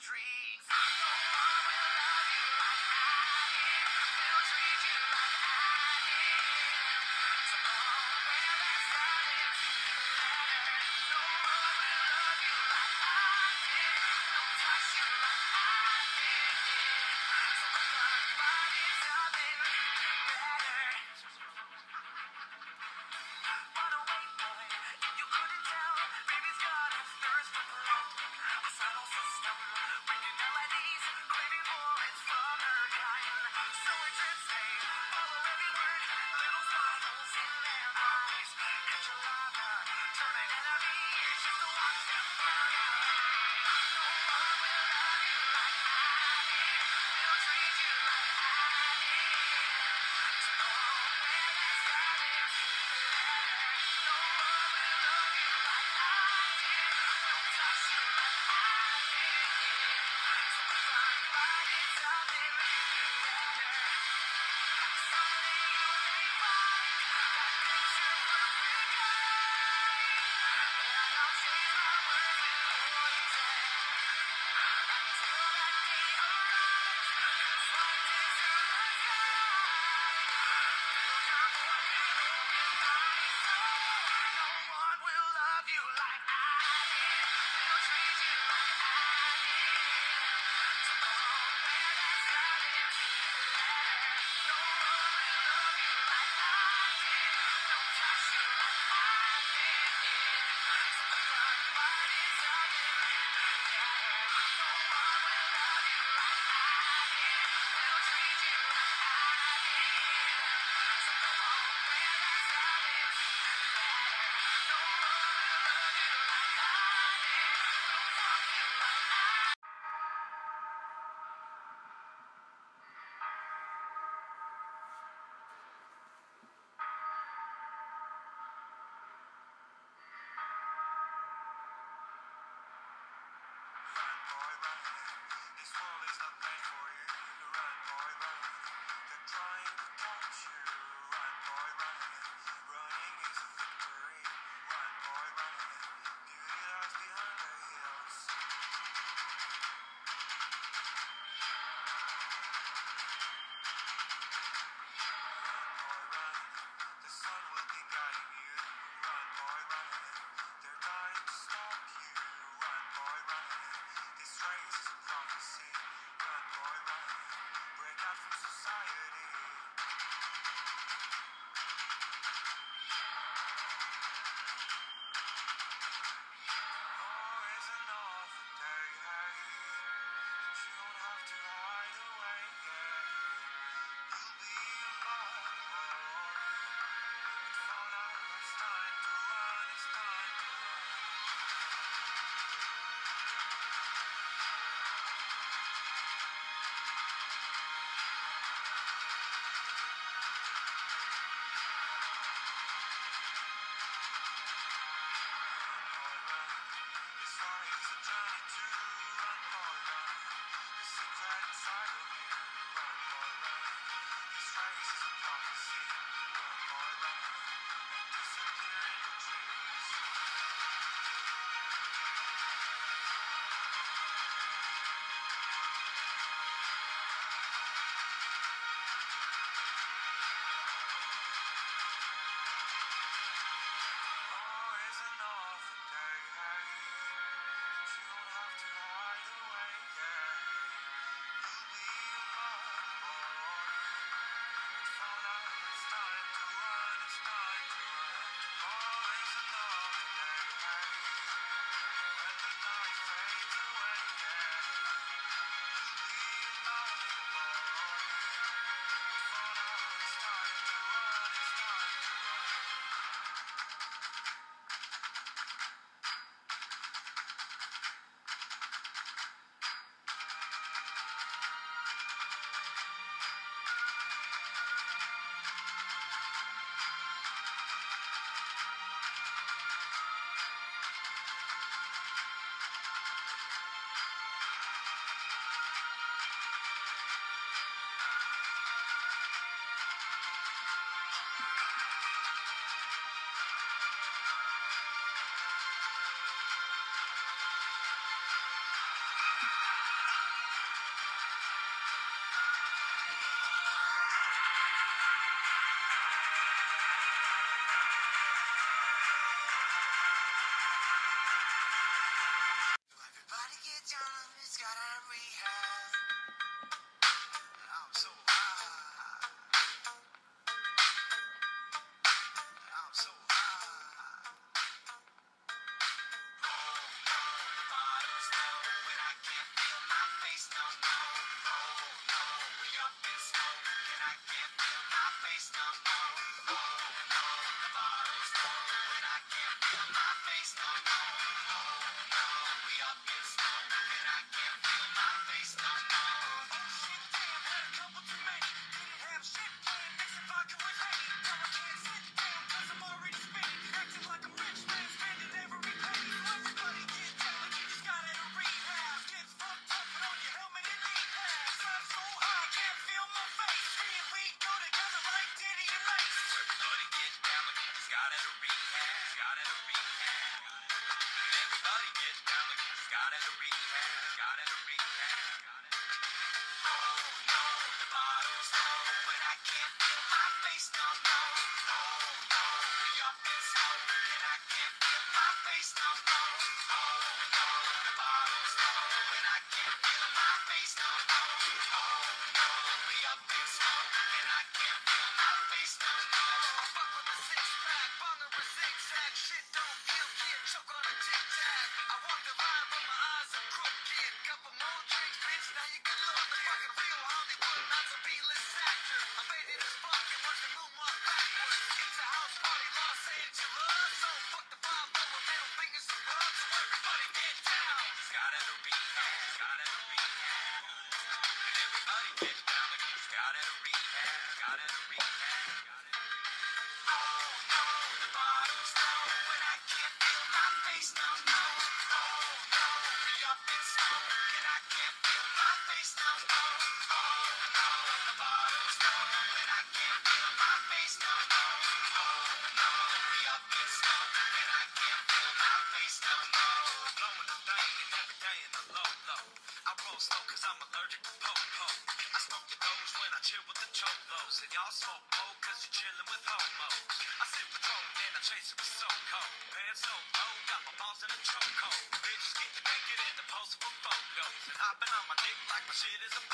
dreams. gotta read. mode. I sip Patrón, then I chase it with so cold. Pants so low, got my balls in a chokehold. Bitches get naked in the pose for photos. And hopping on my dick like my shit is a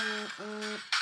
mm, mm.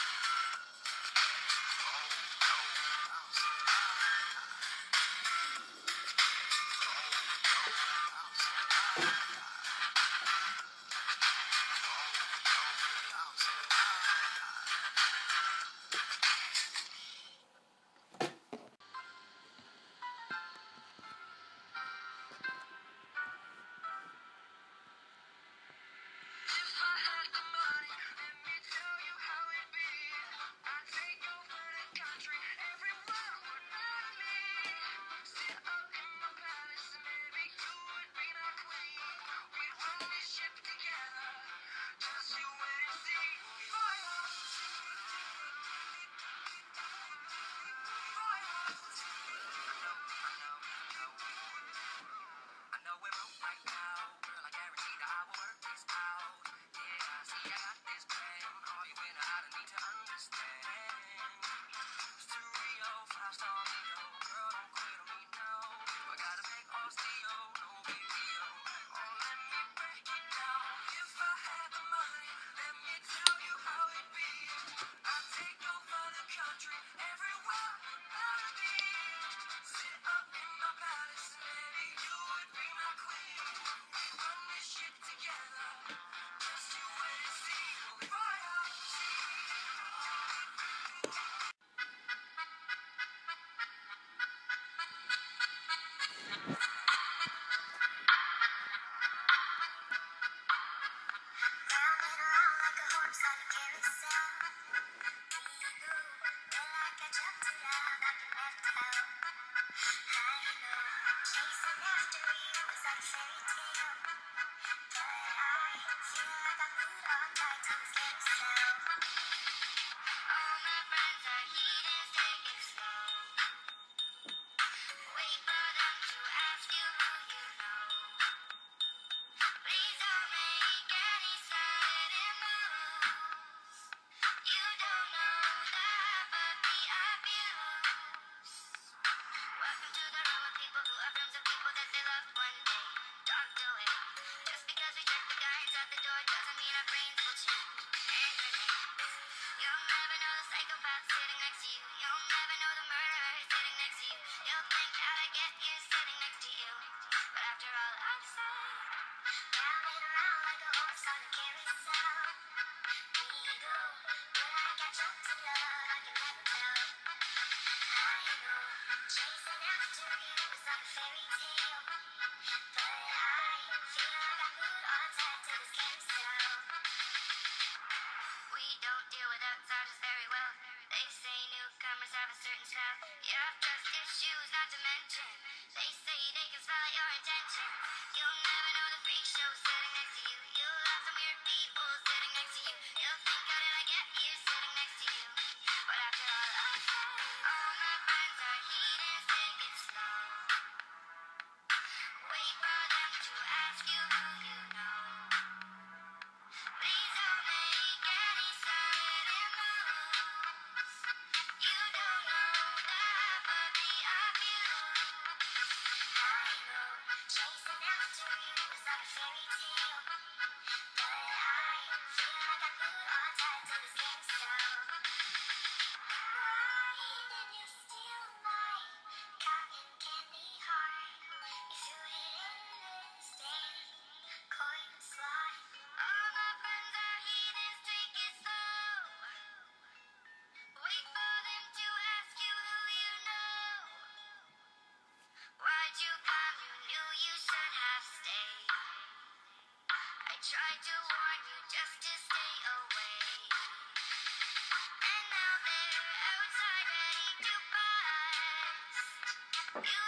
Thank you.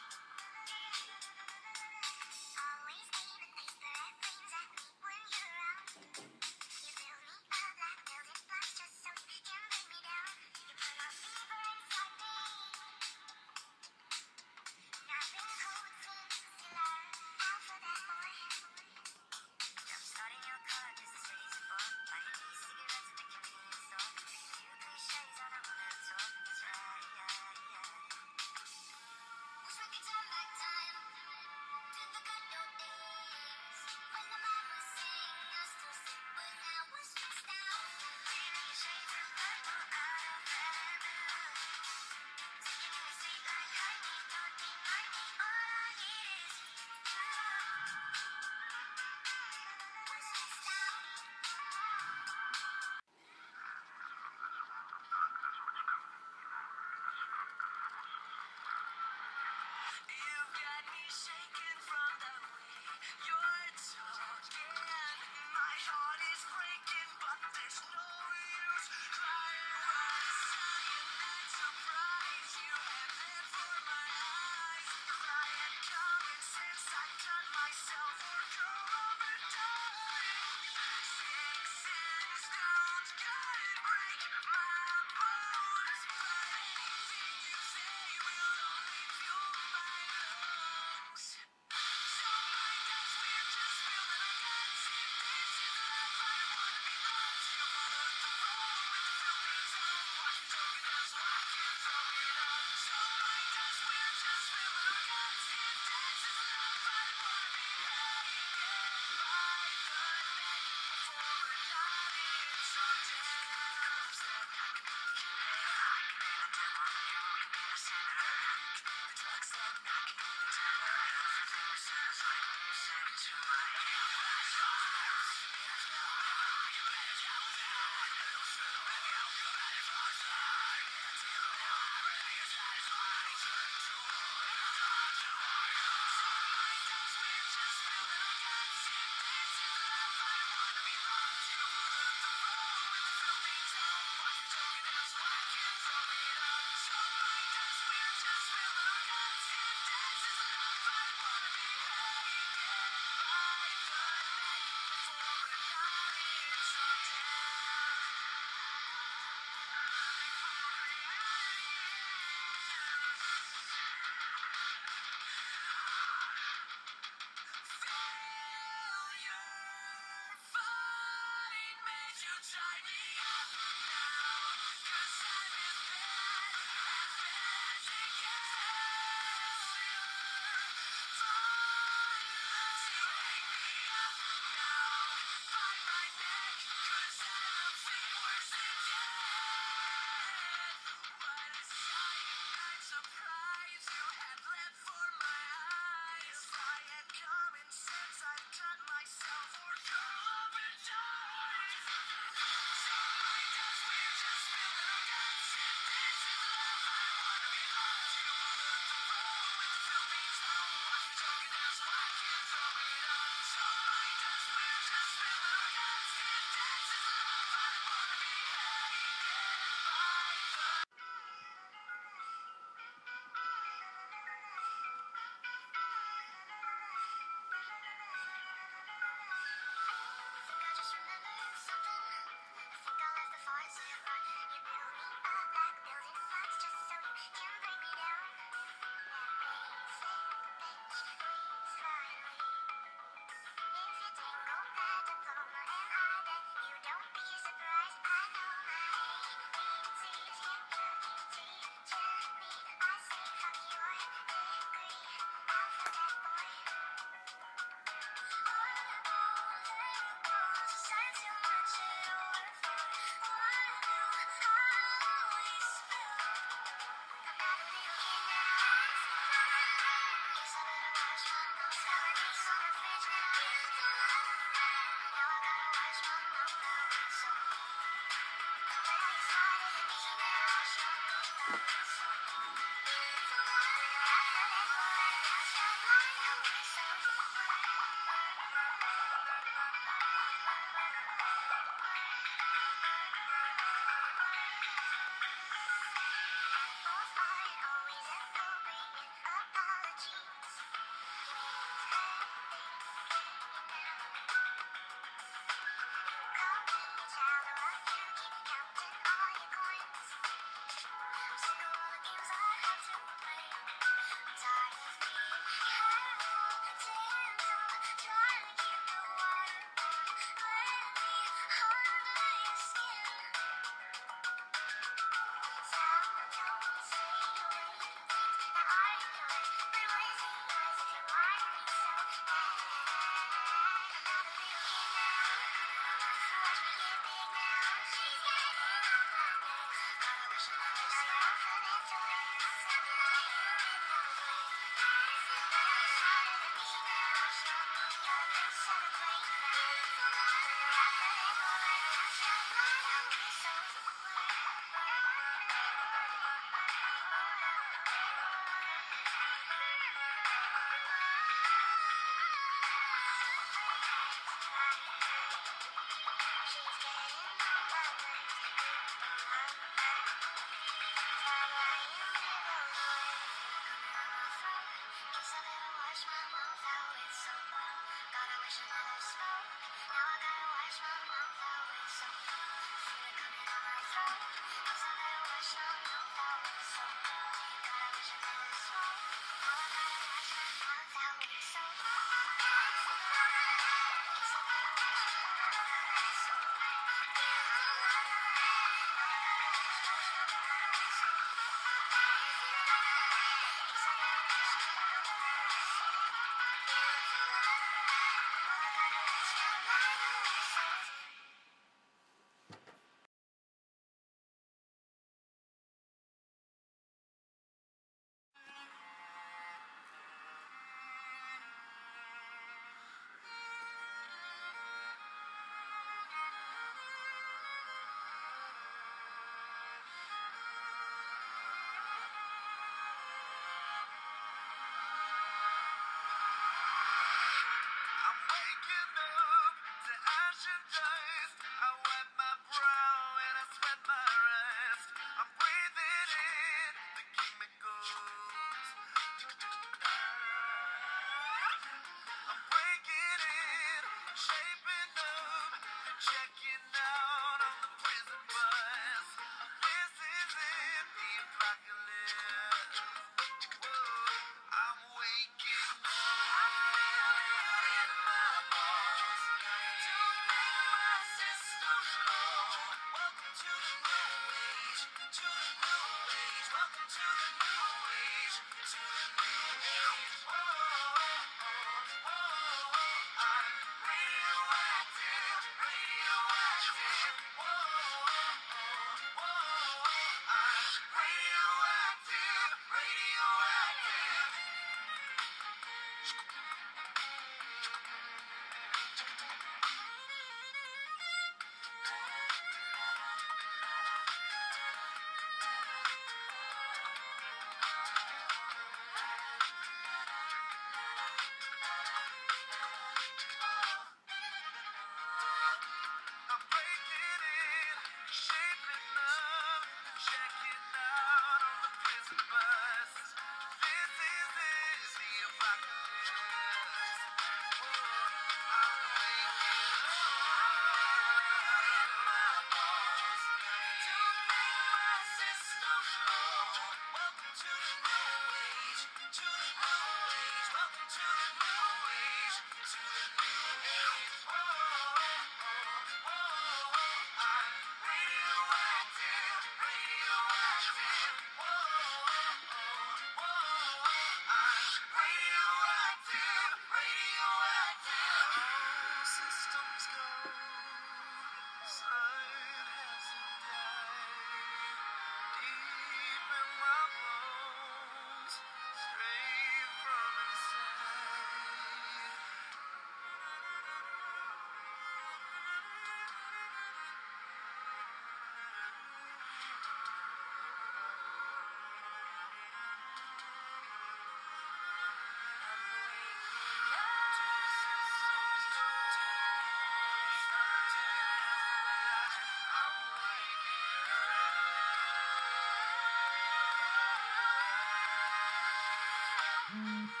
Mm-hmm.